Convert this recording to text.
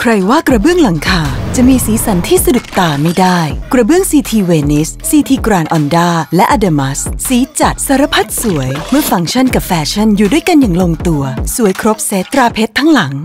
ใครว่ากระเบื้องหลังคาจะมีสีสันที่สะดุดตาไม่ได้ กระเบื้องซีทีเวนิสซีทีกรานออนดาและอเดมัส สีจัดสารพัดสวย เมื่อฟังก์ชันกับแฟชั่นอยู่ด้วยกันอย่างลงตัว สวยครบเซตตราเพชรทั้งหลัง